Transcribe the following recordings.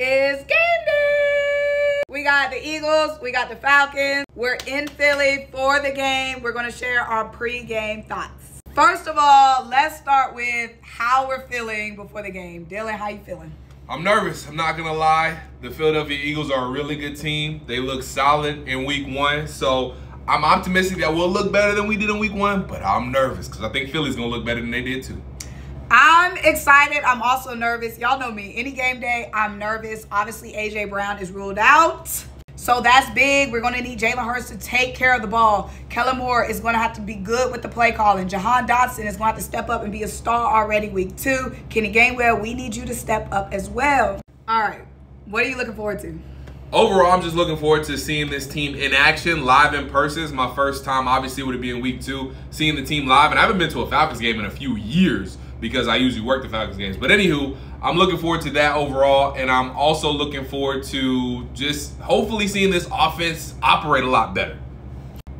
It's game day. We got the Eagles, we got the Falcons. We're in Philly for the game. We're going to share our pre-game thoughts. First of all, let's start with how we're feeling before the game. Dylan, how you feeling? I'm nervous. I'm not gonna lie. The Philadelphia Eagles are a really good team. They look solid in Week One, so I'm optimistic that we'll look better than we did in Week One. But I'm nervous because I think Philly's gonna look better than they did too. I'm excited. I'm also nervous. Y'all know me. Any game day, I'm nervous. Obviously, AJ Brown is ruled out. So that's big. We're going to need Jalen Hurts to take care of the ball. Kellen Moore is going to have to be good with the play calling. Jahan Dotson is going to have to step up and be a star already week two. Kenny Gainwell, we need you to step up as well. All right. What are you looking forward to? Overall, I'm just looking forward to seeing this team in action, live in person. It's my first time, obviously, would it be in week two, seeing the team live. And I haven't been to a Falcons game in a few years because I usually work the Falcons games. But anywho, I'm looking forward to that overall, and I'm also looking forward to just hopefully seeing this offense operate a lot better.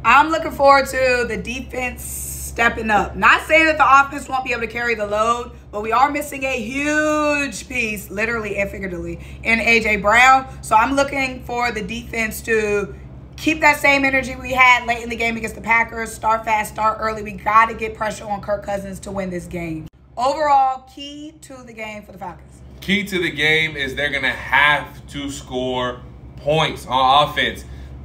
I'm looking forward to the defense stepping up. Not saying that the offense won't be able to carry the load, but we are missing a huge piece, literally and figuratively, in AJ Brown. So I'm looking for the defense to keep that same energy we had late in the game against the Packers. Start fast, start early. We got to get pressure on Kirk Cousins to win this game. Overall, key to the game for the Falcons. Key to the game is they're going to have to score points on offense.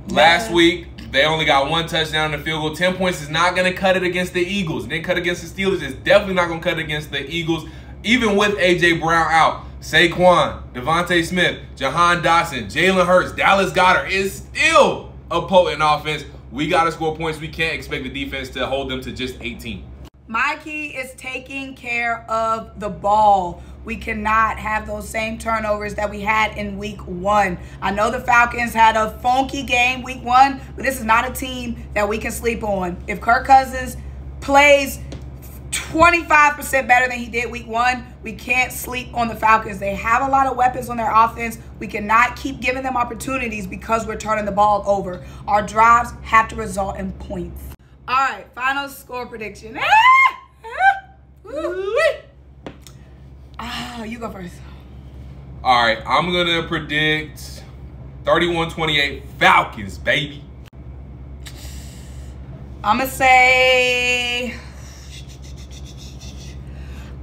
Last week, they only got one touchdown in the field goal. 10 points is not going to cut it against the Eagles. They cut against the Steelers. It's definitely not going to cut against the Eagles, even with A.J. Brown out. Saquon, DeVonta Smith, Jahan Dotson, Jalen Hurts, Dallas Goedert is still a potent offense. We got to score points. We can't expect the defense to hold them to just 18. My key is taking care of the ball. We cannot have those same turnovers that we had in week one. I know the Falcons had a funky game week one, but this is not a team that we can sleep on. If Kirk Cousins plays 25% better than he did week one, we can't sleep on the Falcons. They have a lot of weapons on their offense. We cannot keep giving them opportunities because we're turning the ball over. Our drives have to result in points. All right, final score prediction. Ah, you go first. All right, I'm going to predict 31-28 Falcons, baby. I'm going to say...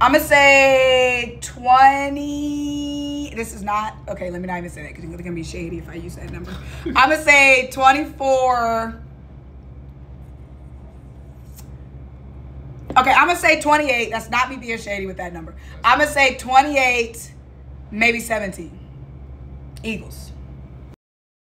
I'm going to say 20... This is not... Okay, let me not even say that because it's going to be shady if I use that number. I'm going to say 24... Okay, I'm gonna say 28. That's not me being shady with that number. I'm gonna say 28, maybe 17. Eagles.